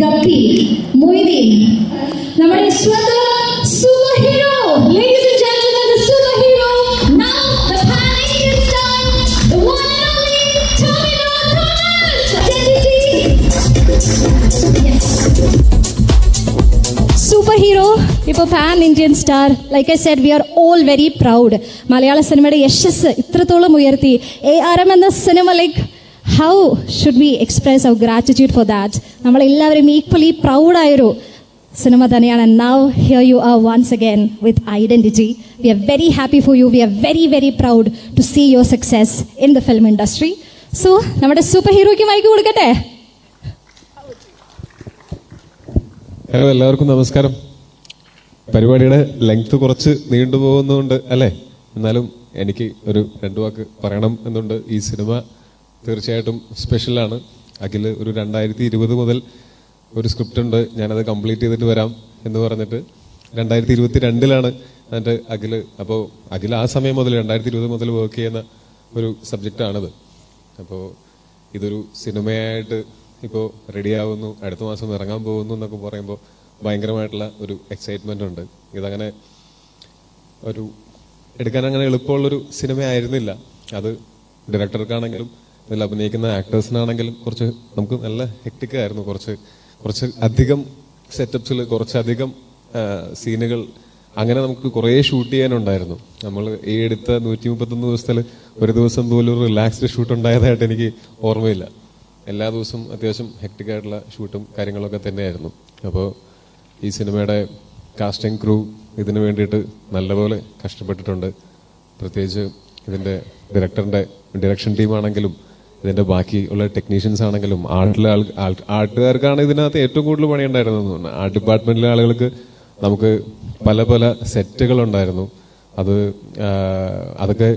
Guppy Moideen. നമ്മുടെ സ്വന്തം super hero super hero now the star one super hero ഇപ്പോൾ pan Indian star like I said we are all very proud മലയാള സിനിമയുടെ യശസ് ഇത്രത്തോളം ഉയർത്തി. A R M എന്ന cinema like how should we express our gratitude for that നമ്മളെല്ലാവരും equally പ്രൗഡായൊരു cinema തന്നെയാണ്. Now here you are once again with identity we are very happy for you we are very very proud to see your success in the film industry so നമ്മുടെ super ഹീറോയ്ക്ക് mic കൊടുക്കട്ടെ? Hello എല്ലാവർക്കും നമസ്കാരം. പരിപാടിയുടെ length കുറച്ച് നീണ്ടുപോകുന്നതുകൊണ്ട് അല്ലേ? എന്നാലും എനിക്ക് ഒരു രണ്ടു വാക്ക് പറയണം എന്നുണ്ട് ഈ സിനിമ തീർച്ചയായിട്ടും സ്പെഷ്യലാണ് അഖിൽ ഒരു രണ്ടായിരത്തി ഇരുപത് മുതൽ ഒരു സ്ക്രിപ്റ്റ് ഉണ്ട്. ഞാനത് കംപ്ലീറ്റ് ചെയ്തിട്ട് വരാം എന്ന് പറഞ്ഞിട്ട് രണ്ടായിരത്തി ഇരുപത്തി രണ്ടിലാണ് എന്റെ അഖിൽ. അപ്പോൾ അഖിൽ ആ സമയം മുതൽ രണ്ടായിരത്തി ഇരുപത് മുതൽ വർക്ക് ചെയ്യുന്ന ഒരു സബ്ജക്റ്റാണിത് അപ്പോൾ ഇതൊരു സിനിമയായിട്ട് ഇപ്പോൾ റെഡിയാവുന്നു അടുത്ത മാസം ഇറങ്ങാൻ പോകുന്നു എന്നൊക്കെ പറയുമ്പോൾ ഭയങ്കരമായിട്ടുള്ള ഒരു എക്സൈറ്റ്മെന്റ് ഉണ്ട്. ഇതങ്ങനെ ഒരു എടുക്കാൻ അങ്ങനെ എളുപ്പമുള്ളൊരു സിനിമ ആയിരുന്നില്ല അത് ഡയറക്ടർക്കാണെങ്കിലും ഇതിൽ അഭിനയിക്കുന്ന ആക്ടേഴ്സിനാണെങ്കിലും കുറച്ച് നമുക്ക് നല്ല ഹെക്ടിക് ആയിരുന്നു. കുറച്ച് കുറച്ച് അധികം സെറ്റപ്സിൽ കുറച്ചധികം സീനുകൾ അങ്ങനെ നമുക്ക് കുറേ ഷൂട്ട് ചെയ്യാനുണ്ടായിരുന്നു. നമ്മൾ ഈ എടുത്ത നൂറ്റി മുപ്പത്തൊന്ന് ദിവസത്തിൽ ഒരു ദിവസം പോലും റിലാക്സ്ഡ് ഷൂട്ട് ഉണ്ടായതായിട്ട് എനിക്ക് ഓർമ്മയില്ല. എല്ലാ ദിവസവും അത്യാവശ്യം ഹെക്ടിക് ആയിട്ടുള്ള ഷൂട്ടും കാര്യങ്ങളൊക്കെ തന്നെയായിരുന്നു. അപ്പോൾ ഈ സിനിമയുടെ കാസ്റ്റിംഗ് ക്രൂ ഇതിനു വേണ്ടിയിട്ട് നല്ലപോലെ കഷ്ടപ്പെട്ടിട്ടുണ്ട്. പ്രത്യേകിച്ച് ഇതിന്റെ ഡയറക്ടറിന്റെ ഡയറക്ഷൻ ടീമാണെങ്കിലും ഇതിന്റെ ബാക്കി ഉള്ള ടെക്നീഷ്യൻസ് ആണെങ്കിലും ആർട്ടിലെ ആൾ ആർട്ടുകാർക്കാണ് ഇതിനകത്ത് ഏറ്റവും കൂടുതൽ പണിയുണ്ടായിരുന്നത് തോന്നുന്നു ആർട്ട് ഡിപ്പാർട്ട്മെന്റിലെ ആളുകൾക്ക് നമുക്ക് പല പല സെറ്റുകൾ ഉണ്ടായിരുന്നു. അത് അതൊക്കെ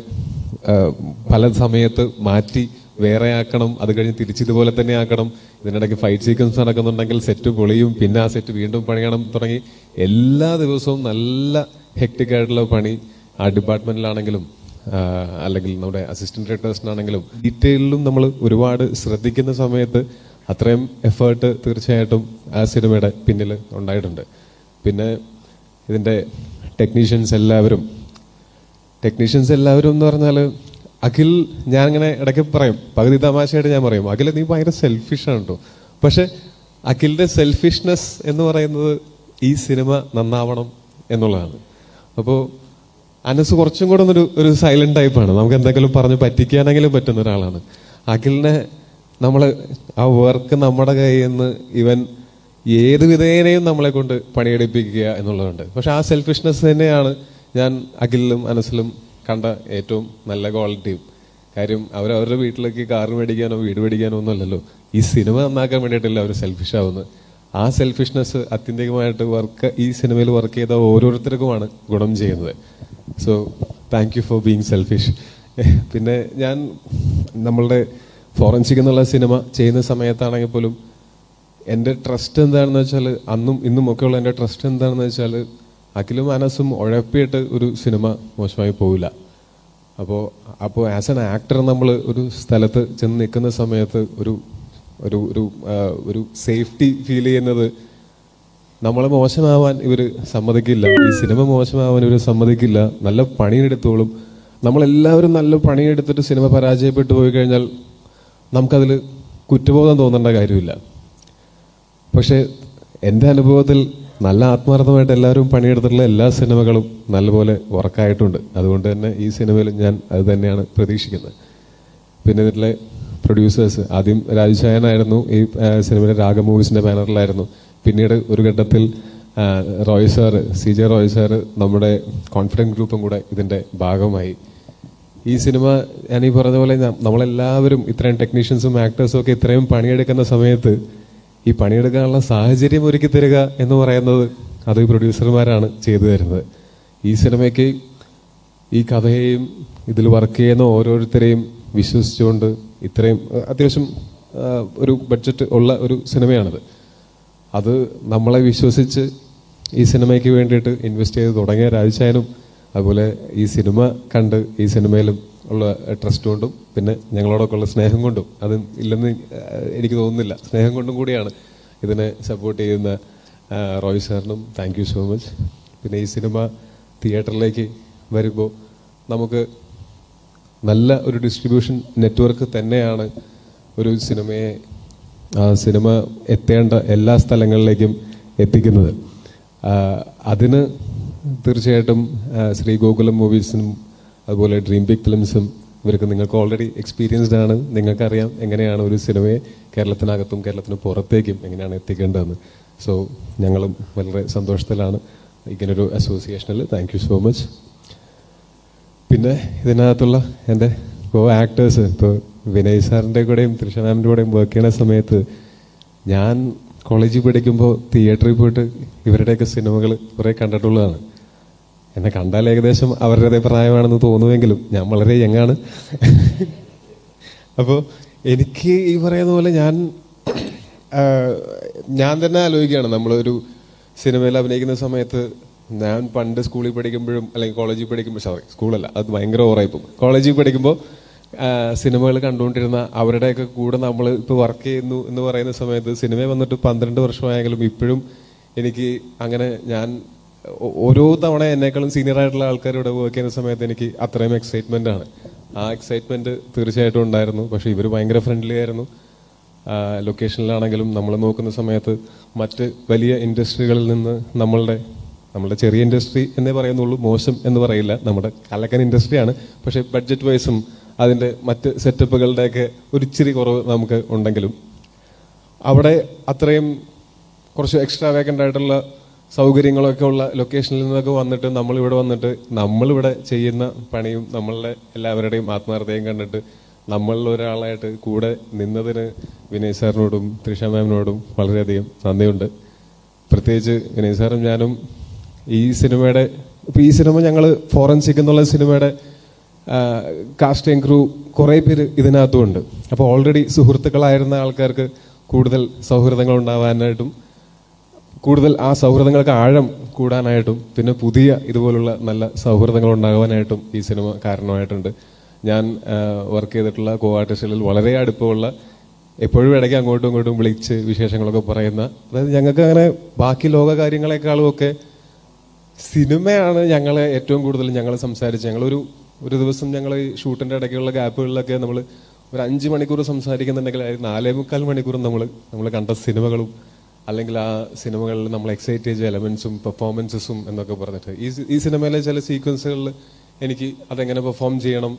പല സമയത്ത് മാറ്റി വേറെ ആക്കണം അത് കഴിഞ്ഞ് തിരിച്ചിതുപോലെ തന്നെ ആക്കണം. ഇതിനിടയ്ക്ക് ഫൈറ്റ് സീക്വൻസ് നടക്കുന്നുണ്ടെങ്കിൽ സെറ്റ് പൊളിയും പിന്നെ ആ സെറ്റ് വീണ്ടും പണിയണം തുടങ്ങി. എല്ലാ ദിവസവും നല്ല ഹെക്ടിക് ആയിട്ടുള്ള പണി ആ ഡിപ്പാർട്ട്മെന്റിലാണെങ്കിലും അല്ലെങ്കിൽ നമ്മുടെ അസിസ്റ്റന്റ് ഡയറക്ടേഴ്സിനാണെങ്കിലും ഡീറ്റെയിലും നമ്മൾ ഒരുപാട് ശ്രദ്ധിക്കുന്ന സമയത്ത് അത്രയും എഫേർട്ട് തീർച്ചയായിട്ടും ആ സിനിമയുടെ പിന്നിൽ ഉണ്ടായിട്ടുണ്ട്. പിന്നെ ഇതിന്റെ ടെക്നീഷ്യൻസ് എല്ലാവരും ടെക്നീഷ്യൻസ് എല്ലാവരും എന്ന് പറഞ്ഞാൽ അഖിൽ ഞാൻ ഇങ്ങനെ ഇടയ്ക്ക് പറയും പകുതി തമാശയായിട്ട് ഞാൻ പറയും അഖിൽ നീ ഭയങ്കര സെൽഫിഷാണ് കേട്ടോ പക്ഷേ അഖിലിന്റെ സെൽഫിഷ്നെസ് എന്ന് പറയുന്നത് ഈ സിനിമ നന്നാവണം എന്നുള്ളതാണ്. അപ്പോൾ അനസ് കുറച്ചും കൂടെ ഒരു ഒരു സൈലന്റ് ടൈപ്പാണ് നമുക്ക് എന്തെങ്കിലും പറഞ്ഞ് പറ്റിക്കാനെങ്കിലും പറ്റുന്ന ഒരാളാണ്. അഖിലിനെ നമ്മൾ ആ വർക്ക് നമ്മുടെ കയ്യിൽ നിന്ന് ഇവൻ ഏത് വിധേനയും നമ്മളെ കൊണ്ട് പണിയെടുപ്പിക്കുക എന്നുള്ളതുണ്ട്. പക്ഷെ ആ സെൽഫിഷ്നെസ് തന്നെയാണ് ഞാൻ അഖിലിലും അനസിലും കണ്ട ഏറ്റവും നല്ല ക്വാളിറ്റിയും കാര്യം അവർ അവരുടെ വീട്ടിലേക്ക് കാർ മേടിക്കാനോ വീട് മേടിക്കാനോ ഒന്നുമല്ലല്ലോ ഈ സിനിമ നന്നാക്കാൻ വേണ്ടിയിട്ടല്ല അവർ സെൽഫിഷ് ആവുന്നത്. ആ സെൽഫിഷ്നെസ് അത്യന്തികമായിട്ട് വർക്ക് ഈ സിനിമയിൽ വർക്ക് ചെയ്ത ഓരോരുത്തർക്കുമാണ് ഗുണം ചെയ്യുന്നത്. So thank you for being selfish പിന്നെ ഞാൻ നമ്മളുടെ ഫോറൻസിക് എന്നുള്ള സിനിമ ചെയ്യുന്ന സമയത്താണെങ്കിൽ പോലും എന്റെ ട്രസ്റ്റ് എന്താണെന്ന് വെച്ചാൽ അന്നും ഇന്നും ഒക്കെ ഉള്ള എന്റെ ട്രസ്റ്റ് എന്താണെന്ന് വെച്ചാൽ അഖിലും അനസും ഉഴപ്പിയിട്ട് ഒരു സിനിമ മോശമായി പോവില്ല. അപ്പോൾ അപ്പോൾ ആസ് എൻ ആക്ടർ നമ്മൾ ഒരു സ്ഥലത്ത് ചെന്ന് നിൽക്കുന്ന സമയത്ത് ഒരു ഒരു ഒരു ഒരു സേഫ്റ്റി ഫീൽ ചെയ്യുന്നത് നമ്മളെ മോശമാവാൻ ഇവർ സമ്മതിക്കില്ല. ഈ സിനിമ മോശമാവാൻ ഇവർ സമ്മതിക്കില്ല. നല്ല പണിയെടുത്തോളും. നമ്മളെല്ലാവരും നല്ല പണിയെടുത്തിട്ട് സിനിമ പരാജയപ്പെട്ടു പോയി കഴിഞ്ഞാൽ നമുക്കതിൽ കുറ്റബോധം തോന്നേണ്ട കാര്യമില്ല. പക്ഷേ എന്റെ അനുഭവത്തിൽ നല്ല ആത്മാർത്ഥമായിട്ട് എല്ലാവരും പണിയെടുത്തിട്ടുള്ള എല്ലാ സിനിമകളും നല്ലപോലെ വർക്കായിട്ടുണ്ട് അതുകൊണ്ട് തന്നെ ഈ സിനിമയിൽ ഞാൻ അത് തന്നെയാണ് പ്രതീക്ഷിക്കുന്നത്. പിന്നെ ഇതിലെ പ്രൊഡ്യൂസേഴ്സ് ആദ്യം രാജശായനായിരുന്നു ഈ സിനിമയിലെ രാഗ മൂവീസിന്റെ ബാനറിലായിരുന്നു പിന്നീട് ഒരു ഘട്ടത്തിൽ Roy sir C J Roy sir നമ്മുടെ കോൺഫിഡന്റ് ഗ്രൂപ്പും കൂടെ ഇതിന്റെ ഭാഗമായി. ഈ സിനിമ ഞാൻ ഈ പറഞ്ഞ പോലെ നമ്മളെല്ലാവരും ഇത്രയും ടെക്നീഷ്യൻസും ആക്ടേഴ്സും ഒക്കെ ഇത്രയും പണിയെടുക്കുന്ന സമയത്ത് ഈ പണിയെടുക്കാനുള്ള സാഹചര്യം ഒരുക്കി തരിക എന്ന് പറയുന്നത് അത് പ്രൊഡ്യൂസർമാരാണ് ചെയ്തു തരുന്നത്. ഈ സിനിമയ്ക്ക് ഈ കഥയെയും ഇതിൽ വർക്ക് ചെയ്യുന്ന ഓരോരുത്തരെയും വിശ്വസിച്ചുകൊണ്ട് ഇത്രയും അത്യാവശ്യം ഒരു ബഡ്ജറ്റ് ഉള്ള ഒരു സിനിമയാണിത്. അത് നമ്മളെ വിശ്വസിച്ച് ഈ സിനിമയ്ക്ക് വേണ്ടിയിട്ട് ഇൻവെസ്റ്റ് ചെയ്ത് തുടങ്ങിയ രാജചായനും അതുപോലെ ഈ സിനിമ കണ്ട് ഈ സിനിമയിലും ഉള്ള ട്രസ്റ്റ് കൊണ്ടും പിന്നെ ഞങ്ങളോടൊക്കെ ഉള്ള സ്നേഹം കൊണ്ടും അത് ഇല്ലെന്ന് എനിക്ക് തോന്നുന്നില്ല. സ്നേഹം കൊണ്ടും കൂടിയാണ് ഇതിനെ സപ്പോർട്ട് ചെയ്യുന്ന റോയ് സാറിനും താങ്ക് യു സോ മച്ച് പിന്നെ ഈ സിനിമ തിയേറ്ററിലേക്ക് വരുമ്പോൾ നമുക്ക് നല്ല ഒരു ഡിസ്ട്രിബ്യൂഷൻ നെറ്റ്വർക്ക് തന്നെയാണ് ഒരു സിനിമയെ ആ സിനിമ എത്തേണ്ട എല്ലാ സ്ഥലങ്ങളിലേക്കും എത്തിക്കുന്നത്. അതിന് തീർച്ചയായിട്ടും ശ്രീ ഗോകുലം മൂവീസിനും അതുപോലെ ഡ്രീം ബിഗ് ഫിലിംസും ഇവർക്ക് നിങ്ങൾക്ക് ഓൾറെഡി എക്സ്പീരിയൻസ്ഡ് ആണ്. നിങ്ങൾക്കറിയാം എങ്ങനെയാണ് ഒരു സിനിമയെ കേരളത്തിനകത്തും കേരളത്തിന് പുറത്തേക്കും എങ്ങനെയാണ് എത്തിക്കേണ്ടതെന്ന്. സോ ഞങ്ങളും വളരെ സന്തോഷത്തിലാണ് ഇങ്ങനൊരു അസോസിയേഷനിൽ താങ്ക് യു സോ മച്ച് പിന്നെ ഇതിനകത്തുള്ള എന്റെ കോ ആക്ടേഴ്സ് ഇപ്പോൾ വിനയ് സാറിന്റെ കൂടെയും തൃഷ മാമിന്റെ കൂടെയും വർക്ക് ചെയ്യുന്ന സമയത്ത് ഞാൻ കോളേജിൽ പഠിക്കുമ്പോൾ തിയേറ്ററിൽ പോയിട്ട് ഇവരുടെയൊക്കെ സിനിമകൾ കുറേ കണ്ടിട്ടുള്ളതാണ്. എന്നെ കണ്ടാൽ ഏകദേശം അവരുടെ പ്രായമാണെന്ന് തോന്നുമെങ്കിലും ഞാൻ വളരെ യങ്ങാണ് അപ്പോൾ എനിക്ക് ഈ പറയുന്ന പോലെ ഞാൻ ഞാൻ തന്നെ ആലോചിക്കുകയാണ്. നമ്മളൊരു സിനിമയിൽ അഭിനയിക്കുന്ന സമയത്ത് ഞാൻ പണ്ട് സ്കൂളിൽ പഠിക്കുമ്പോഴും അല്ലെങ്കിൽ കോളേജിൽ പഠിക്കുമ്പോഴും സോറി സ്കൂളല്ല അത് ഭയങ്കര ഓറായിപ്പോൾ കോളേജിൽ പഠിക്കുമ്പോൾ സിനിമകൾ കണ്ടുകൊണ്ടിരുന്ന അവരുടെയൊക്കെ കൂടെ നമ്മൾ ഇപ്പോൾ വർക്ക് ചെയ്യുന്നു എന്ന് പറയുന്ന സമയത്ത് സിനിമ വന്നിട്ട് പന്ത്രണ്ട് വർഷമായെങ്കിലും ഇപ്പോഴും എനിക്ക് അങ്ങനെ ഞാൻ ഓരോ തവണ എന്നേക്കാളും സീനിയർ ആയിട്ടുള്ള ആൾക്കാരോട് വർക്ക് ചെയ്യുന്ന സമയത്ത് എനിക്ക് അത്രയും എക്സൈറ്റ്മെന്റ് ആണ്. ആ എക്സൈറ്റ്മെന്റ് തീർച്ചയായിട്ടും ഉണ്ടായിരുന്നു. പക്ഷേ ഇവർ ഭയങ്കര ഫ്രണ്ട്ലി ആയിരുന്നു. ലൊക്കേഷനിലാണെങ്കിലും നമ്മൾ നോക്കുന്ന സമയത്ത് മറ്റ് വലിയ ഇൻഡസ്ട്രികളിൽ നിന്ന് നമ്മളുടെ നമ്മുടെ ചെറിയ ഇൻഡസ്ട്രി എന്നേ പറയുന്നുള്ളൂ മോശം എന്ന് പറയില്ല. നമ്മുടെ കലക്കൻ ഇൻഡസ്ട്രിയാണ് പക്ഷേ ബഡ്ജറ്റ് വൈസും അതിന്റെ മറ്റ് സെറ്റപ്പുകളുടെയൊക്കെ ഒരു ഇച്ചിരി കുറവ് നമുക്ക് ഉണ്ടെങ്കിലും അവിടെ അത്രയും കുറച്ച് എക്സ്ട്രാ വേക്കന്റ് ആയിട്ടുള്ള സൗകര്യങ്ങളൊക്കെ ഉള്ള ലൊക്കേഷനിൽ നിന്നൊക്കെ വന്നിട്ട് നമ്മളിവിടെ വന്നിട്ട് നമ്മളിവിടെ ചെയ്യുന്ന പണിയും നമ്മളുടെ എല്ലാവരുടെയും ആത്മാർത്ഥതയും കണ്ടിട്ട് നമ്മളിൽ ഒരാളായിട്ട് കൂടെ നിന്നതിന് വിനയ് സാറിനോടും ത്രിഷ മാമിനോടും വളരെയധികം നന്ദിയുണ്ട്. പ്രത്യേകിച്ച് വിനയ് സാറും ഞാനും ഈ സിനിമയുടെ ഇപ്പോൾ ഈ സിനിമ ഞങ്ങൾ ഫോറൻസിക് എന്നുള്ള സിനിമയുടെ കാസ്റ്റിംഗ് ക്രൂ കുറേ പേര് ഇതിനകത്തുമുണ്ട് അപ്പോൾ ഓൾറെഡി സുഹൃത്തുക്കളായിരുന്ന ആൾക്കാർക്ക് കൂടുതൽ സൗഹൃദങ്ങൾ ഉണ്ടാവാനായിട്ടും കൂടുതൽ ആ സൗഹൃദങ്ങൾക്ക് ആഴം കൂടാനായിട്ടും പിന്നെ പുതിയ ഇതുപോലുള്ള നല്ല സൗഹൃദങ്ങൾ ഉണ്ടാകാനായിട്ടും ഈ സിനിമ കാരണമായിട്ടുണ്ട്. ഞാൻ വർക്ക് ചെയ്തിട്ടുള്ള കോ വളരെ അടുപ്പമുള്ള എപ്പോഴും ഇടയ്ക്ക് അങ്ങോട്ടും ഇങ്ങോട്ടും വിളിച്ച് വിശേഷങ്ങളൊക്കെ പറയുന്ന അതായത് ഞങ്ങൾക്ക് അങ്ങനെ ബാക്കി ലോക കാര്യങ്ങളെക്കാളും ഒക്കെ സിനിമയാണ് ഞങ്ങളെ ഏറ്റവും കൂടുതൽ ഞങ്ങൾ സംസാരിച്ച് ഞങ്ങളൊരു ഒരു ദിവസം ഞങ്ങൾ ഈ ഷൂട്ടിന്റെ ഇടയ്ക്കുള്ള ഗ്യാപ്പുകളിലൊക്കെ നമ്മൾ ഒരു അഞ്ച് മണിക്കൂർ സംസാരിക്കുന്നുണ്ടെങ്കിൽ നാലേ മുക്കാൽ മണിക്കൂർ നമ്മൾ നമ്മൾ കണ്ട സിനിമകളും അല്ലെങ്കിൽ ആ സിനിമകളിൽ നമ്മൾ എക്സൈറ്റ് ചെയ്ത എലമെൻസും പെർഫോമൻസസും എന്നൊക്കെ പറഞ്ഞിട്ട്. ഈ ഈ സിനിമയിലെ ചില സീക്വൻസുകളിൽ എനിക്ക് അതെങ്ങനെ പെർഫോം ചെയ്യണം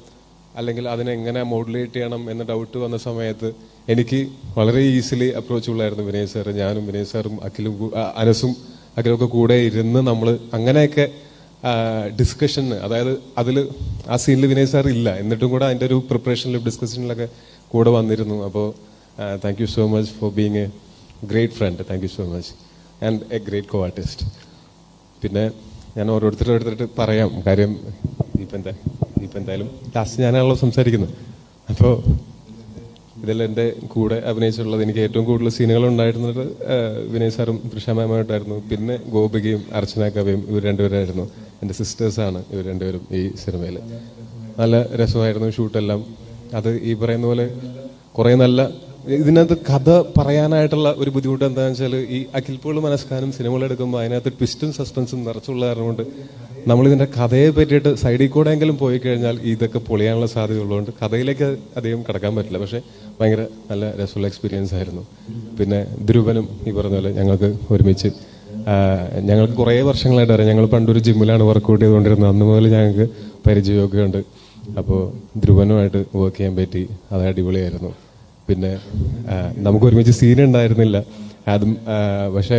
അല്ലെങ്കിൽ അതിനെങ്ങനെ മോഡുലേറ്റ് ചെയ്യണം എന്ന ഡൗട്ട് വന്ന സമയത്ത് എനിക്ക് വളരെ ഈസിലി അപ്രോച്ചബിൾ ആയിരുന്നു വിനയ് സാർ ഞാനും വിനയ് സാറും അഖിലും അനസും അഖിലൊക്കെ കൂടെ ഇരുന്ന് നമ്മൾ അങ്ങനെയൊക്കെ ഡിസ്കഷന് അതായത് അതിൽ ആ സീനിൽ വിനയ് സാർ ഇല്ല. എന്നിട്ടും കൂടെ അതിന്റെ ഒരു പ്രിപ്പറേഷനിലും ഡിസ്കഷനിലൊക്കെ കൂടെ വന്നിരുന്നു. അപ്പോൾ thank you so much for being a great friend thank you so much and a great co artist പിന്നെ ഞാൻ ഓരോരുത്തരും എടുത്തിട്ട് പറയാം കാര്യം. ഇപ്പം എന്താ ഇപ്പം എന്തായാലും ലാസ്റ്റ് ഞാനാണല്ലോ സംസാരിക്കുന്നത്. അപ്പോൾ ഇതെല്ലാം എന്റെ കൂടെ അഭിനയിച്ചിട്ടുള്ളത്. എനിക്ക് ഏറ്റവും കൂടുതൽ സീനുകൾ ഉണ്ടായിരുന്നത് വിനയ് സാറും തൃഷ മാമായിട്ടായിരുന്നു പിന്നെ ഗോപികയും അർച്ചന കവിയും ഇവർ രണ്ടുപേരായിരുന്നു. എന്റെ സിസ്റ്റേഴ്സാണ് ഇവർ രണ്ടുപേരും ഈ സിനിമയിൽ നല്ല രസമായിരുന്നു ഷൂട്ടെല്ലാം അത് ഈ പറയുന്ന പോലെ കുറേ നല്ല ഇതിനകത്ത് കഥ പറയാനായിട്ടുള്ള ഒരു ബുദ്ധിമുട്ട് എന്താണെന്ന് വെച്ചാൽ ഈ അഖിൽ പോൾ മനസ്കാരം സിനിമകൾ എടുക്കുമ്പോൾ അതിനകത്ത് ട്വിസ്റ്റും സസ്പെൻസും നിറച്ചുള്ള കാരണം കൊണ്ട് നമ്മൾ ഇതിന്റെ കഥയെ പറ്റിയിട്ട് സൈഡിൽ കൂടെയെങ്കിലും പോയി കഴിഞ്ഞാൽ ഇതൊക്കെ പൊളിയാനുള്ള സാധ്യത ഉള്ളതുകൊണ്ട് കഥയിലേക്ക് അധികം കടക്കാൻ പറ്റില്ല. പക്ഷേ ഭയങ്കര നല്ല രസമുള്ള എക്സ്പീരിയൻസ് ആയിരുന്നു. പിന്നെ ധ്രുവനും ഈ പറഞ്ഞ പോലെ ഞങ്ങൾക്ക് ഒരുമിച്ച് ഞങ്ങൾക്ക് കുറേ വർഷങ്ങളായിട്ട് അറിയാം. ഞങ്ങൾ പണ്ടൊരു ജിമ്മിലാണ് വർക്കൗട്ട് ചെയ്തുകൊണ്ടിരുന്നത്. അന്ന് മുതൽ ഞങ്ങൾക്ക് പരിചയമൊക്കെ ഉണ്ട്. അപ്പോൾ ധ്രുവനുമായിട്ട് വർക്ക് ചെയ്യാൻ പറ്റി. അത് അടിപൊളിയായിരുന്നു. പിന്നെ നമുക്ക് ഒരുമിച്ച് സീൻ ഉണ്ടായിരുന്നില്ല. അതും പക്ഷേ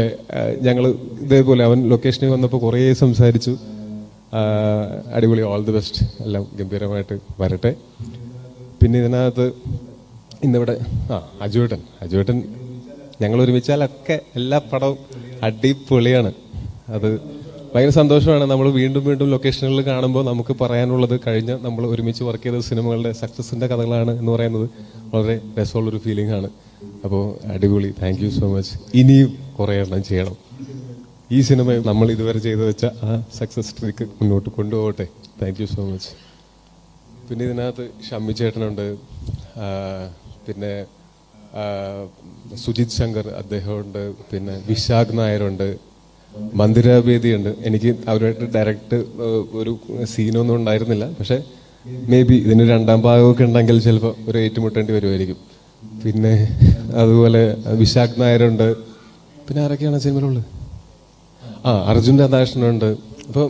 ഞങ്ങൾ ഇതേപോലെ അവൻ ലൊക്കേഷനിൽ വന്നപ്പോൾ കുറേ സംസാരിച്ചു. അടിപൊളി ഓൾ ദി ബെസ്റ്റ് എല്ലാം ഗംഭീരമായിട്ട് വരട്ടെ. പിന്നെ ഇതിനകത്ത് ഇന്നിവിടെ ആ അജുവേട്ടൻ. അജുവേട്ടൻ ഞങ്ങൾ ഒരുമിച്ചാലൊക്കെ എല്ലാ പടവും അടിപൊളിയാണ്. അത് ഭയങ്കര സന്തോഷമാണ്. നമ്മൾ വീണ്ടും വീണ്ടും ലൊക്കേഷനുകളിൽ കാണുമ്പോൾ നമുക്ക് പറയാനുള്ളത് കഴിഞ്ഞ നമ്മൾ ഒരുമിച്ച് വർക്ക് ചെയ്ത സിനിമകളുടെ സക്സസിന്റെ കഥകളാണ് എന്ന് പറയുന്നത്. വളരെ രസമുള്ളൊരു ഫീലിംഗ് ആണ്. അപ്പോൾ അടിപൊളി. താങ്ക് യു സോ മച്ച് ഇനിയും കുറേ എണ്ണം ചെയ്യണം. ഈ സിനിമ നമ്മൾ ഇതുവരെ ചെയ്തു വെച്ച ആ സക്സസ് ട്രിക്ക് മുന്നോട്ട് കൊണ്ടുപോകട്ടെ. താങ്ക് യു സോ മച്ച് പിന്നെ ഇതിനകത്ത് ഷമ്മി ചേട്ടനുണ്ട്. പിന്നെ സുജിത് ശങ്കർ അദ്ദേഹമുണ്ട് പിന്നെ വിശാഖ് നായരുണ്ട് മന്ദിരാബേദി ഉണ്ട് എനിക്ക് അവരുമായിട്ട് ഡയറക്റ്റ് ഒരു സീനൊന്നും ഉണ്ടായിരുന്നില്ല. പക്ഷെ മേ ബി ഇതിന് രണ്ടാം ഭാഗമൊക്കെ ഉണ്ടെങ്കിൽ ചിലപ്പോൾ ഒരു ഏറ്റുമുട്ടേണ്ടി വരുമായിരിക്കും. പിന്നെ അതുപോലെ വിശാഖ് നായരുണ്ട്. പിന്നെ ആരൊക്കെയാണ് സിനിമയിലുള്ളത്? ആ അർജുൻ രാധാകൃഷ്ണനുണ്ട്. അപ്പോൾ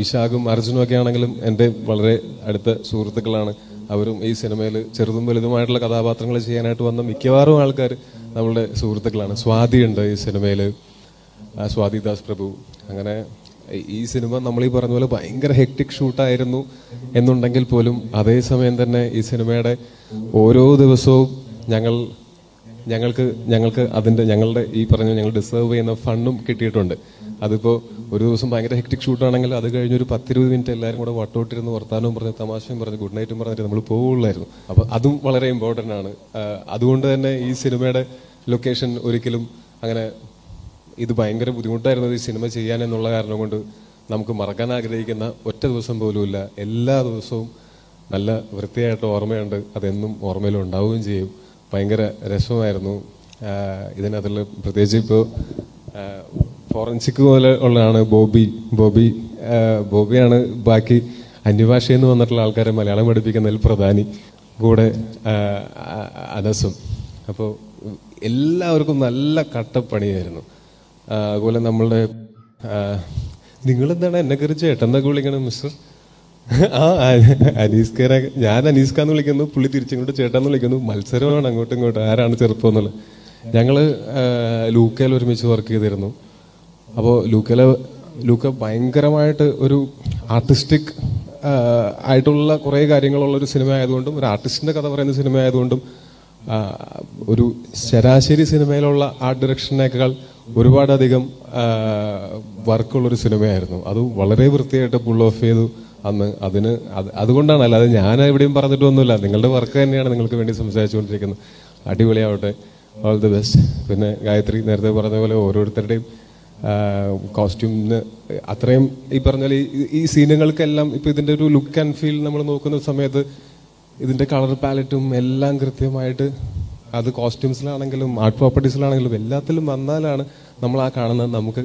വിശാഖും അർജുനും ഒക്കെ ആണെങ്കിലും എന്റെ വളരെ അടുത്ത സുഹൃത്തുക്കളാണ്. അവരും ഈ സിനിമയിൽ ചെറുതും വലുതുമായിട്ടുള്ള കഥാപാത്രങ്ങൾ ചെയ്യാനായിട്ട് വന്ന മിക്കവാറും ആൾക്കാർ നമ്മളുടെ സുഹൃത്തുക്കളാണ്. സ്വാതിയുണ്ട് ഈ സിനിമയിൽ. സ്വാതി ദാസ് പ്രഭു. അങ്ങനെ ഈ- സിനിമ നമ്മൾ ഈ പറഞ്ഞ പോലെ ഭയങ്കര ഹെക്ടിക് ഷൂട്ടായിരുന്നു എന്നുണ്ടെങ്കിൽ പോലും അതേസമയം തന്നെ ഈ സിനിമയുടെ ഓരോ ദിവസവും ഞങ്ങൾ ഞങ്ങൾക്ക് ഞങ്ങൾക്ക് അതിന്റെ ഞങ്ങളുടെ ഈ പറഞ്ഞ ഞങ്ങൾ ഡിസേർവ് ചെയ്യുന്ന ഫണ്ടും കിട്ടിയിട്ടുണ്ട്. അതിപ്പോ ഒരു ദിവസം ഭയങ്കര ഹെക്ടിക് ഷൂട്ടാണെങ്കിൽ അത് കഴിഞ്ഞ് ഒരു പത്തിരുപത് മിനിറ്റ് എല്ലാവരും കൂടെ വട്ടോട്ടിരുന്ന് വർത്താനവും പറഞ്ഞ് തമാശയും പറഞ്ഞ് ഗുഡ് നൈറ്റും പറഞ്ഞിട്ട് നമ്മൾ പോവുള്ളായിരുന്നു അപ്പോൾ അതും വളരെ ഇമ്പോർട്ടന്റ് ആണ്. അതുകൊണ്ട് തന്നെ ഈ സിനിമയുടെ ലൊക്കേഷൻ ഒരിക്കലും അങ്ങനെ ഇത് ഭയങ്കര ബുദ്ധിമുട്ടായിരുന്നു ഈ സിനിമ ചെയ്യാൻ എന്നുള്ള കാരണം കൊണ്ട് നമുക്ക് മറക്കാൻ ആഗ്രഹിക്കുന്ന ഒറ്റ ദിവസം പോലും ഇല്ല. എല്ലാ ദിവസവും നല്ല വൃത്തിയായിട്ട് ഓർമ്മയുണ്ട്. അതെന്നും ഓർമ്മയിൽ ഉണ്ടാവുകയും ചെയ്യും. ഭയങ്കര രസമായിരുന്നു. ഇതിനകത്തുള്ള പ്രത്യേകിച്ച് ഇപ്പോൾ ഫോറൻസിക് പോലെ ഉള്ളതാണ് ബോബി. ബോബി ബോബിയാണ് ബാക്കി അന്യഭാഷയിൽ നിന്ന് വന്നിട്ടുള്ള ആൾക്കാരെ മലയാളം പഠിപ്പിക്കുന്നതിൽ പ്രധാനി. കൂടെ അനസും. അപ്പോൾ എല്ലാവർക്കും നല്ല കട്ടപ്പണിയായിരുന്നു. അതുപോലെ നമ്മളുടെ നിങ്ങളെന്താണ് എന്നെ കുറിച്ച് ഏട്ടെന്നൊക്കെ വിളിക്കണം മിസ്റ്റർ? ആ അനീസ്കരെ ഞാൻ അനീസ്കാന്ന് വിളിക്കുന്നു പുള്ളി തിരിച്ചിങ്ങോട്ട് ചേട്ടാന്ന് വിളിക്കുന്നു മത്സരമാണ് അങ്ങോട്ടും ഇങ്ങോട്ടും. ആരാണ് ചെറുപ്പം എന്നുള്ളത് ഞങ്ങൾ ലൂക്കയിൽ ഒരുമിച്ച് വർക്ക് ചെയ്തിരുന്നു. അപ്പോൾ ലൂക്കയിലെ ലൂക്ക ഭയങ്കരമായിട്ട് ഒരു ആർട്ടിസ്റ്റിക് ആയിട്ടുള്ള കുറേ കാര്യങ്ങളുള്ള ഒരു സിനിമ ആയതുകൊണ്ടും ഒരു ആർട്ടിസ്റ്റിന്റെ കഥ പറയുന്ന സിനിമ ആയതുകൊണ്ടും ഒരു ശരാശരി സിനിമയിലുള്ള ആർട്ട് ഡയറക്ഷനേക്കാൾ ഒരുപാടധികം വർക്കുള്ളൊരു സിനിമയായിരുന്നു അത് വളരെ വൃത്തിയായിട്ട് പുൾ ഓഫ് ചെയ്തു അന്ന്. അതിന് അത് അതുകൊണ്ടാണ് അല്ലാതെ ഞാൻ എവിടെയും പറഞ്ഞിട്ടൊന്നുമില്ല നിങ്ങളുടെ വർക്ക് തന്നെയാണ് നിങ്ങൾക്ക് വേണ്ടി സംസാരിച്ചുകൊണ്ടിരിക്കുന്നത്. അടിപൊളിയാവട്ടെ. ഓൾ ദി ബെസ്റ്റ് പിന്നെ ഗായത്രി നേരത്തെ പറഞ്ഞ പോലെ ഓരോരുത്തരുടെയും കോസ്റ്റ്യൂമിന് അത്രയും ഈ പറഞ്ഞാൽ ഈ- സീനുകൾക്കെല്ലാം ഇപ്പോൾ ഇതിന്റെ ഒരു ലുക്ക് ആൻഡ് ഫീൽ നമ്മൾ നോക്കുന്ന സമയത്ത് ഇതിന്റെ കളർ പാലറ്റും എല്ലാം കൃത്യമായിട്ട് അത് കോസ്റ്റ്യൂംസിലാണെങ്കിലും ആർട്ട് പ്രോപ്പർട്ടീസിലാണെങ്കിലും എല്ലാത്തിലും വന്നാലാണ് നമ്മൾ ആ കാണുന്നത്. നമുക്ക്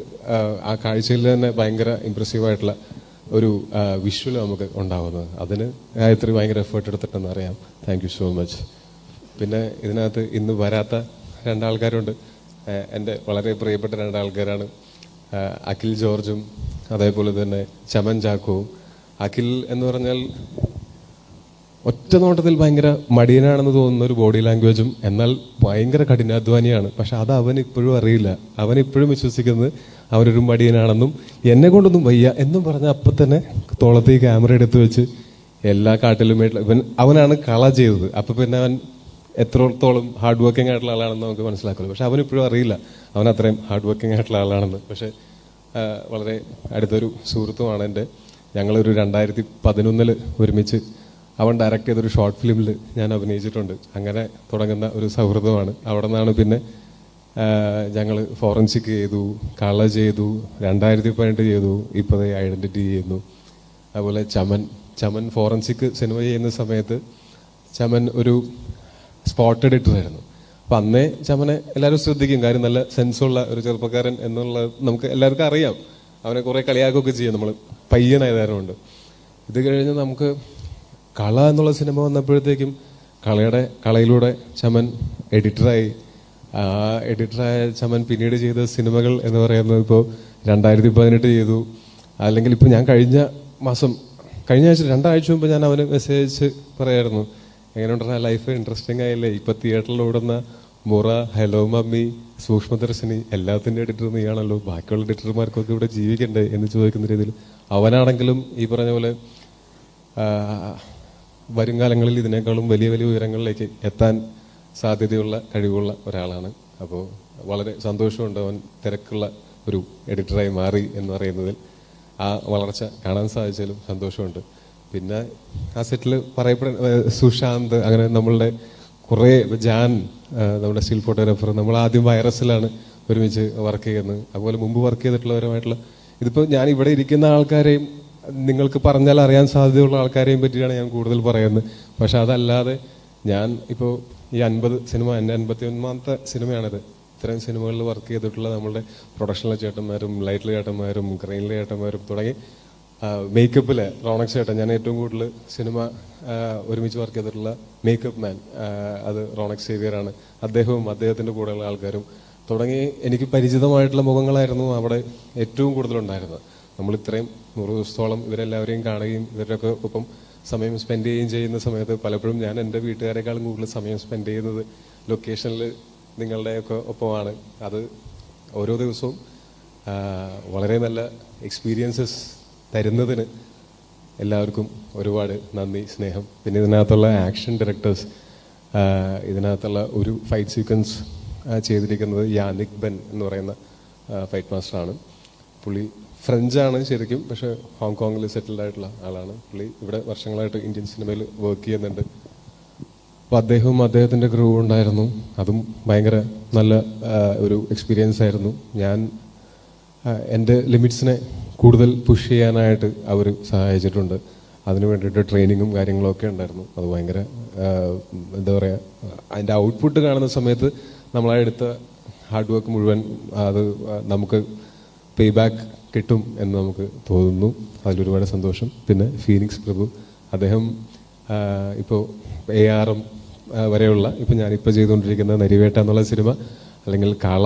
ആ, കാഴ്ചയിൽ തന്നെ ഭയങ്കര ഇമ്പ്രസീവ് ആയിട്ടുള്ള ഒരു വിഷ്വൽ നമുക്ക് ഉണ്ടാവുന്നത്. അതിന് ഗായത്രി ഭയങ്കര എഫേർട്ട് എടുത്തിട്ടെന്ന് അറിയാം. താങ്ക് യു സോ മച്ച് പിന്നെ ഇതിനകത്ത് ഇന്ന് വരാത്ത രണ്ടാൾക്കാരുണ്ട്. എന്റെ വളരെ പ്രിയപ്പെട്ട രണ്ട് ആൾക്കാരാണ് അഖിൽ ജോർജും അതേപോലെ തന്നെ ചമൻ ചാക്കോവും. അഖിൽ എന്ന് പറഞ്ഞാൽ ഒറ്റ നോട്ടത്തിൽ ഭയങ്കര മടിയനാണെന്ന് തോന്നുന്ന ഒരു ബോഡി ലാംഗ്വേജും എന്നാൽ ഭയങ്കര കഠിനാധ്വാനിയാണ്. പക്ഷെ അത് അവൻ ഇപ്പോഴും അറിയില്ല. അവൻ ഇപ്പോഴും വിശ്വസിക്കുന്നത് അവനൊരു മടിയനാണെന്നും എന്നെ കൊണ്ടൊന്നും വയ്യ എന്നും പറഞ്ഞ അപ്പം തന്നെ തോളത്ത് ക്യാമറ എടുത്ത് വെച്ച് എല്ലാ കാട്ടിലും ഇവൻ അവനാണ് കള ചെയ്തത്. അപ്പം പിന്നെ അവൻ എത്രത്തോളം ഹാർഡ് വർക്കിംഗ് ആയിട്ടുള്ള ആളാണെന്ന് നമുക്ക് മനസ്സിലാക്കുള്ളൂ. പക്ഷെ അവനിപ്പോഴും അറിയില്ല. അവൻ അത്രയും ഹാർഡ് വർക്കിംഗ് ആയിട്ടുള്ള ആളാണെന്ന്. പക്ഷെ വളരെ അടുത്തൊരു സുഹൃത്തുമാണ് എന്റെ. ഞങ്ങളൊരു രണ്ടായിരത്തി പതിനൊന്നിൽ ഒരുമിച്ച് അവൻ ഡയറക്റ്റ് ചെയ്തൊരു ഷോർട്ട് ഫിലിമിൽ ഞാൻ അഭിനയിച്ചിട്ടുണ്ട്. അങ്ങനെ തുടങ്ങുന്ന ഒരു സൗഹൃദമാണ്. അവിടെ നിന്നാണ് പിന്നെ ഞങ്ങൾ ഫോറൻസിക് ചെയ്തു കള ചെയ്തു രണ്ടായിരത്തി പതിനെട്ട് ചെയ്തു ഇപ്പോൾ ഐഡന്റിറ്റി ചെയ്യുന്നു. അതുപോലെ ചമൻ ചമൻ ഫോറൻസിക് സിനിമ ചെയ്യുന്ന സമയത്ത് ചമൻ ഒരു സ്പോട്ട് ഇട്ടതായിരുന്നു അപ്പം അന്നേ ചമനെ എല്ലാവരും ശ്രദ്ധിക്കും. കാര്യം നല്ല സെൻസുള്ള ഒരു ചെറുപ്പക്കാരൻ എന്നുള്ള നമുക്ക് എല്ലാവർക്കും അറിയാം. അവനെ കുറേ കളിയാക്കുകയൊക്കെ ചെയ്യും നമ്മൾ പയ്യനായതായതുകൊണ്ട് ഇത് കഴിഞ്ഞ് നമുക്ക് കള എന്നുള്ള സിനിമ വന്നപ്പോഴത്തേക്കും കളയുടെ കളയിലൂടെ ചമൻ എഡിറ്ററായി ആ എഡിറ്ററായ ചമൻ പിന്നീട് ചെയ്ത സിനിമകൾ എന്ന് പറയുന്നത് ഇപ്പോൾ രണ്ടായിരത്തി പതിനെട്ട് ചെയ്തു. അല്ലെങ്കിൽ ഇപ്പോൾ ഞാൻ കഴിഞ്ഞ മാസം കഴിഞ്ഞ ആഴ്ച രണ്ടാഴ്ച മുമ്പ് ഞാൻ അവന് മെസ്സേജ് പറയായിരുന്നു. എങ്ങനെയുണ്ടാ ലൈഫ് ഇൻട്രസ്റ്റിംഗ് ആയില്ലേ? ഇപ്പൊ തിയേറ്ററിൽ ഓടുന്ന മുറ ഹലോ മമ്മി സൂക്ഷ്മദർശിനി എല്ലാത്തിന്റെ എഡിറ്റർ നീയാണല്ലോ. ബാക്കിയുള്ള എഡിറ്റർമാർക്കൊക്കെ ഇവിടെ ജീവിക്കണ്ടേ എന്ന് ചോദിക്കുന്ന രീതിയിൽ അവനാണെങ്കിലും ഈ പറഞ്ഞ പോലെ വരുംകാലങ്ങളിൽ വരും കാലങ്ങളിൽ ഇതിനേക്കാളും വലിയ വലിയ ഉയരങ്ങളിലേക്ക് എത്താൻ സാധ്യതയുള്ള കഴിവുള്ള ഒരാളാണ്. അപ്പോൾ വളരെ സന്തോഷമുണ്ട് അവൻ തിരക്കുള്ള ഒരു എഡിറ്ററായി മാറി എന്ന് പറയുന്നതിൽ. ആ വളർച്ച കാണാൻ സാധിച്ചാലും സന്തോഷമുണ്ട്. പിന്നെ ആ സെറ്റിൽ പറയപ്പെടുന്ന സുശാന്ത് അങ്ങനെ നമ്മളുടെ കുറേ ജാൻ നമ്മുടെ സ്റ്റിൽ ഫോട്ടോഗ്രാഫർ നമ്മൾ ആദ്യം വൈറസിലാണ് ഒരുമിച്ച് വർക്ക് ചെയ്യുന്നത്. അതുപോലെ മുമ്പ് വർക്ക് ചെയ്തിട്ടുള്ളവരുമായിട്ടുള്ള ഇതിപ്പോൾ ഞാൻ ഇവിടെ ഇരിക്കുന്ന ആൾക്കാരെയും നിങ്ങൾക്ക് പറഞ്ഞാൽ അറിയാൻ സാധ്യതയുള്ള ആൾക്കാരെയും പറ്റിയാണ് ഞാൻ കൂടുതൽ പറയുന്നത്. പക്ഷെ അതല്ലാതെ ഞാൻ ഇപ്പോൾ ഈ അൻപത് സിനിമ എന്റെ അൻപത്തി ഒന്നാമത്തെ സിനിമയാണിത്. ഇത്തരം സിനിമകളിൽ വർക്ക് ചെയ്തിട്ടുള്ള നമ്മളുടെ പ്രൊഡക്ഷനിലെ ചേട്ടന്മാരും ലൈറ്റിലെ ചേട്ടന്മാരും ക്രെയിനിലെ ചേട്ടന്മാരും തുടങ്ങി മേക്കപ്പിലെ റോണക് ചേട്ടൻ ഞാൻ ഏറ്റവും കൂടുതൽ സിനിമ ഒരുമിച്ച് വർക്ക് ചെയ്തിട്ടുള്ള മേക്കപ്പ് മാൻ അത് റോണക് സേവിയറാണ്. അദ്ദേഹവും അദ്ദേഹത്തിന്റെ കൂടെയുള്ള ആൾക്കാരും. തുടങ്ങി എനിക്ക് പരിചിതമായിട്ടുള്ള മുഖങ്ങളായിരുന്നു അവിടെ ഏറ്റവും കൂടുതലുണ്ടായിരുന്നത്. നമ്മൾ ഇത്രയും നൂറ് ദിവസത്തോളം ഇവരെല്ലാവരെയും കാണുകയും ഇവരുടെയൊക്കെ ഒപ്പം സമയം സ്പെൻഡ് ചെയ്യുകയും ചെയ്യുന്ന സമയത്ത് പലപ്പോഴും ഞാൻ എന്റെ വീട്ടുകാരെക്കാളും കൂടുതൽ സമയം സ്പെൻഡ് ചെയ്യുന്നത് ലൊക്കേഷനിൽ നിങ്ങളുടെയൊക്കെ ഒപ്പമാണ്. അത് ഓരോ ദിവസവും വളരെ നല്ല എക്സ്പീരിയൻസസ് തരുന്നതിന് എല്ലാവർക്കും ഒരുപാട് നന്ദി സ്നേഹം. പിന്നെ ഇതിനകത്തുള്ള ആക്ഷൻ ഡയറക്ടേഴ്സ് ഇതിനകത്തുള്ള ഒരു ഫൈറ്റ് സീക്വൻസ് ചെയ്തിരിക്കുന്നത് യാനിക് ബെൻ എന്ന് പറയുന്ന ഫൈറ്റ് മാസ്റ്ററാണ്. പുള്ളി ഫ്രഞ്ചാണ് ശരിക്കും പക്ഷേ ഹോങ്കോങ്ങിൽ സെറ്റിൽഡ് ആയിട്ടുള്ള ആളാണ്. പുള്ളി ഇവിടെ വർഷങ്ങളായിട്ട് ഇന്ത്യൻ സിനിമയിൽ വർക്ക് ചെയ്യുന്നുണ്ട്. അപ്പോൾ അദ്ദേഹവും അദ്ദേഹത്തിന്റെ ക്രൂ ഉണ്ടായിരുന്നു. അതും ഭയങ്കര നല്ല ഒരു എക്സ്പീരിയൻസ് ആയിരുന്നു. ഞാൻ എന്റെ ലിമിറ്റ്സിനെ കൂടുതൽ പുഷ് ചെയ്യാനായിട്ട് അവർ സഹായിച്ചിട്ടുണ്ട്. അതിന് വേണ്ടിയിട്ട് ട്രെയിനിങ്ങും കാര്യങ്ങളൊക്കെ ഉണ്ടായിരുന്നു. അത് ഭയങ്കര എന്താ പറയുക അതിന്റെ ഔട്ട്പുട്ട് കാണുന്ന സമയത്ത് നമ്മളാ എടുത്ത ഹാർഡ് വർക്ക് മുഴുവൻ അത് നമുക്ക് പേ ബാക്ക് കിട്ടും എന്ന് നമുക്ക് തോന്നുന്നു. അതിലൊരുപാട് സന്തോഷം. പിന്നെ ഫീനിക്സ് പ്രഭു അദ്ദേഹം ഇപ്പോൾ എ ആർ എം വരെയുള്ള ഇപ്പം ഞാനിപ്പോൾ ചെയ്തുകൊണ്ടിരിക്കുന്ന നരിവേട്ട എന്നുള്ള സിനിമ അല്ലെങ്കിൽ കാള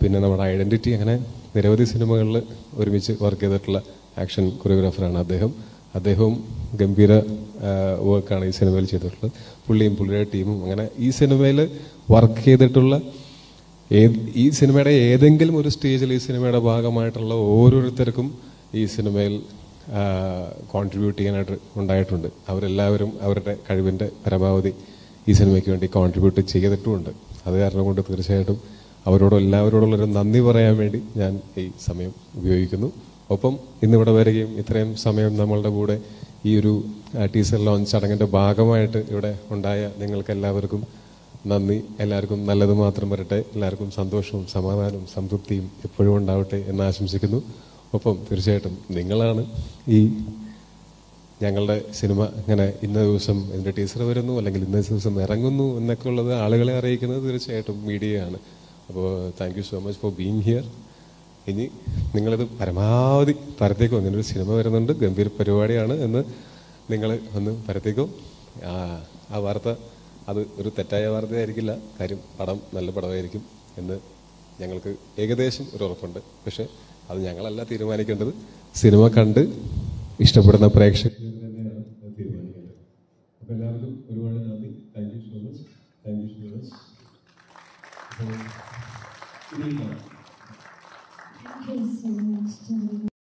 പിന്നെ നമ്മുടെ ഐഡന്റിറ്റി അങ്ങനെ നിരവധി സിനിമകളിൽ ഒരുമിച്ച് വർക്ക് ചെയ്തിട്ടുള്ള ആക്ഷൻ കൊറിയോഗ്രാഫറാണ് അദ്ദേഹം. അദ്ദേഹവും ഗംഭീര വർക്കാണ് ഈ സിനിമയിൽ ചെയ്തിട്ടുള്ളത്. പുള്ളിയും പുള്ളിയുടെ ടീമും അങ്ങനെ ഈ സിനിമയിൽ വർക്ക് ചെയ്തിട്ടുള്ള ഏത് ഈ സിനിമയുടെ ഏതെങ്കിലും ഒരു സ്റ്റേജിൽ ഈ സിനിമയുടെ ഭാഗമായിട്ടുള്ള ഓരോരുത്തർക്കും ഈ സിനിമയിൽ കോൺട്രിബ്യൂട്ട് ചെയ്യാനായിട്ട് ഉണ്ടായിട്ടുണ്ട്. അവരെല്ലാവരും അവരുടെ കഴിവിന്റെ പരമാവധി ഈ സിനിമയ്ക്ക് വേണ്ടി കോൺട്രിബ്യൂട്ട് ചെയ്തിട്ടുമുണ്ട്. അത് കാരണം കൊണ്ട് തീർച്ചയായിട്ടും അവരോട് എല്ലാവരോടുള്ളൊരു നന്ദി പറയാൻ വേണ്ടി ഞാൻ ഈ സമയം ഉപയോഗിക്കുന്നു. ഒപ്പം ഇന്നിവിടെ വരികയും ഇത്രയും സമയം നമ്മളുടെ കൂടെ ഈ ഒരു ടീസർ ലോഞ്ച് ചടങ്ങിന്റെ ഭാഗമായിട്ട് ഇവിടെ ഉണ്ടായ നിങ്ങൾക്ക് എല്ലാവർക്കും നന്ദി. എല്ലാവർക്കും നല്ലത് മാത്രം വരട്ടെ. എല്ലാവർക്കും സന്തോഷവും സമാധാനവും സംതൃപ്തിയും എപ്പോഴും ഉണ്ടാവട്ടെ എന്ന് ആശംസിക്കുന്നു. ഒപ്പം തീർച്ചയായിട്ടും നിങ്ങളാണ് ഈ ഞങ്ങളുടെ സിനിമ ഇങ്ങനെ ഇന്ന ദിവസം ഇതിന്റെ ടീച്ചർ വരുന്നു അല്ലെങ്കിൽ ഇന്ന ദിവസം ഇറങ്ങുന്നു എന്നൊക്കെ ഉള്ളത് ആളുകളെ അറിയിക്കുന്നത് തീർച്ചയായിട്ടും മീഡിയയാണ്. അപ്പോൾ thank you so much for being here ഇനി നിങ്ങളത് പരമാവധി പരത്തേക്കോ ഇങ്ങനെ ഒരു സിനിമ വരുന്നുണ്ട്. ഗംഭീര പരിപാടിയാണ് എന്ന് നിങ്ങൾ ഒന്ന് പരത്തേക്കോ ആ വാർത്ത അത് ഒരു തെറ്റായ വാർത്തയായിരിക്കില്ല. കാര്യം പടം നല്ല പടമായിരിക്കും എന്ന് ഞങ്ങൾക്ക് ഏകദേശം ഒരു ഉറപ്പുണ്ട്. പക്ഷേ അത് ഞങ്ങളല്ല തീരുമാനിക്കേണ്ടത്. സിനിമ കണ്ട് ഇഷ്ടപ്പെടുന്ന പ്രേക്ഷകർ